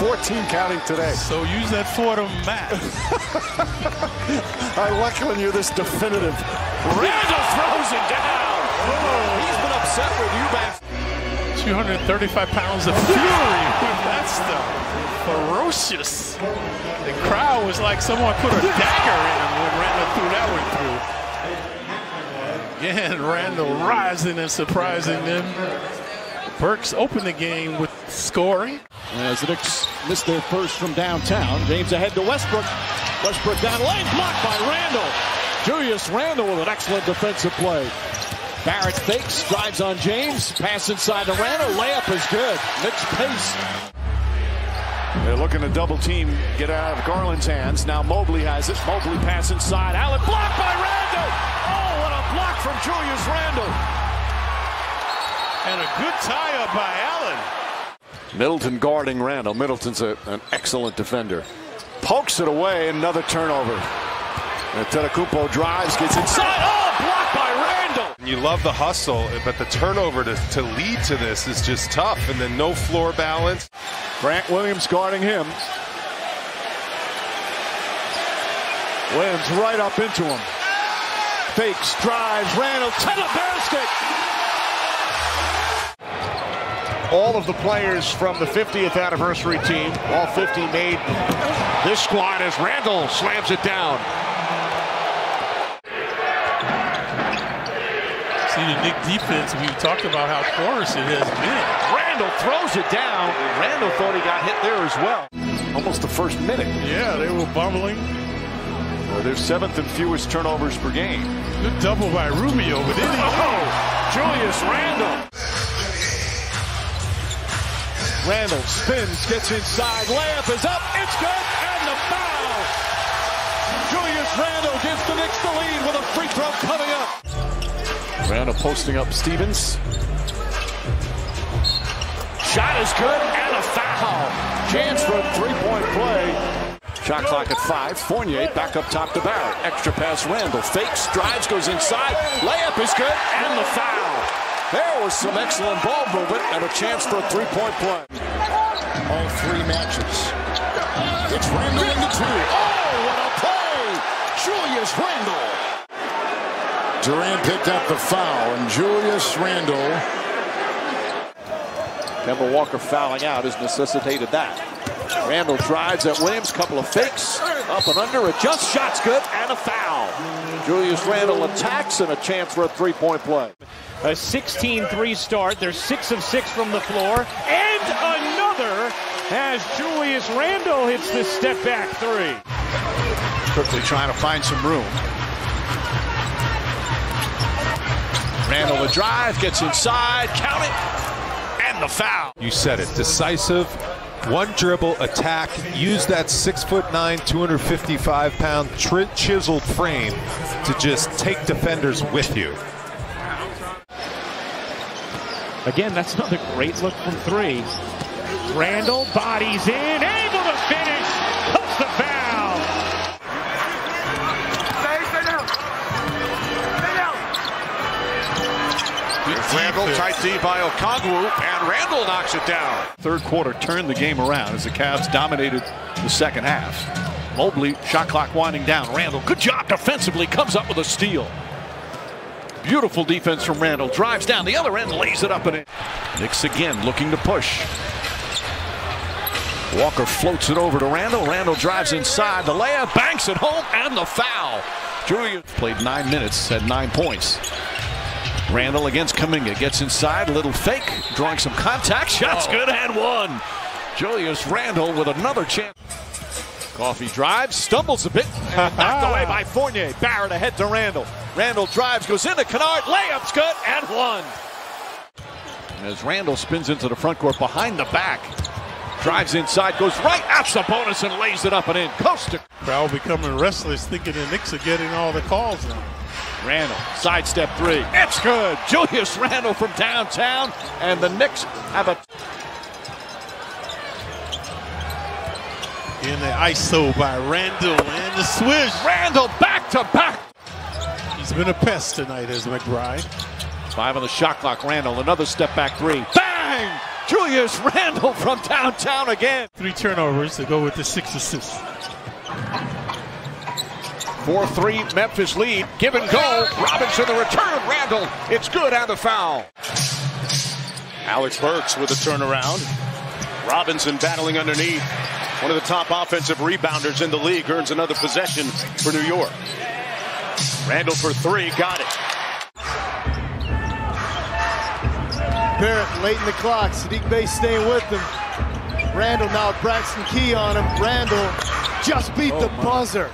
14 counting today. So use that for the math. I like when you're this definitive. Randle throws it down. Oh, he's been upset with Eubanks. 235 pounds of fury with that stuff. Ferocious. The crowd was like someone put a dagger in him when Randle threw that one through. Again, Randle rising and surprising them. Burks opened the game with scoring. As the Knicks missed their first from downtown, James ahead to Westbrook. Westbrook down lane, blocked by Randle. Julius Randle with an excellent defensive play. Barrett fakes, drives on James, pass inside to Randle, layup is good. Knicks pace. They're looking to double team, get out of Garland's hands. Now Mobley has it. Mobley pass inside. Allen blocked by Randle. Oh, what a block from Julius Randle! And a good tie up by Allen. Middleton guarding Randle. Middleton's a, an excellent defender. Pokes it away, another turnover. And drives, gets inside. Oh, blocked by Randle. You love the hustle, but the turnover to, to lead to this is just tough. And then no floor balance. Grant Williams guarding him. Williams right up into him. Fakes, drives, Randle to the basket. All of the players from the 50th anniversary team, all 50 made this squad as Randle slams it down. See the Knick defense, we talked about how porous it has been. Randle throws it down. Randle thought he got hit there as well. Almost the first minute. Yeah, they were bumbling. Uh, they're seventh and fewest turnovers per game. Good double by Rubio, but then he... Oh, Julius Randle. Randle spins, gets inside, layup is up, it's good, and the foul. Julius Randle gives the Knicks the lead with a free throw coming up. Randle posting up Stevens. Shot is good, and a foul. Chance for a three-point play. Shot clock at five. Fournier back up top to Barrett. Extra pass Randle. Fakes, drives, goes inside. Layup is good, and the foul. There was some excellent ball movement and a chance for a three-point play. All three matches. It's Randle in the two. Oh, what a play! Julius Randle. Durant picked up the foul, and Julius Randle. Kemba Walker fouling out has necessitated that. Randle drives at Williams, couple of fakes, up and under, a just shots good, and a foul. Julius Randle attacks and a chance for a three-point play. A 16-3 start. They're 6 of 6 from the floor. And another as Julius Randle hits the step back three. Quickly trying to find some room. Randle the drive, gets inside, count it, and the foul. You said it. Decisive. One dribble attack. Use that six foot nine, 255 pound chiseled frame to just take defenders with you. Again, that's another great look from three. Randle bodies in, able to finish, cuts the foul. Randle tight D by Okongwu, and Randle knocks it down. Third quarter turned the game around as the Cavs dominated the second half. Mobley, shot clock winding down. Randle, good job defensively, comes up with a steal. Beautiful defense from Randle. Drives down the other end, lays it up and in. Knicks again looking to push. Walker floats it over to Randle. Randle drives inside. The layup banks it home and the foul. Julius played nine minutes, had nine points. Randle against Kuminga gets inside, a little fake, drawing some contact. Shots oh. good and one. Julius Randle with another chance. Coffey drives, stumbles a bit, and knocked away by Fournier. Barrett ahead to Randle. Randle drives, goes into Kennard, layup's good, and one. As Randle spins into the front court behind the back. Drives inside, goes right at Sabonis and lays it up and in. Coast to Crowd becoming restless, thinking the Knicks are getting all the calls now. Randle, sidestep three. It's good. Julius Randle from downtown, and the Knicks have a. In the ISO by Randle and the swish. Randle back to back. He's been a pest tonight as McBride. Five on the shot clock. Randle, another step back three. Bang! Julius Randle from downtown again. Three turnovers to go with the six assists. 4-3 Memphis lead. Give and go. Robinson the return. Randle. It's good on the foul. Alec Burks with a turnaround. Robinson battling underneath. One of the top offensive rebounders in the league earns another possession for New York. Randle for three, got it. Barrett late in the clock. Saddiq Bey staying with him. Randle now Braxton Key on him. Randle just beat oh the buzzer.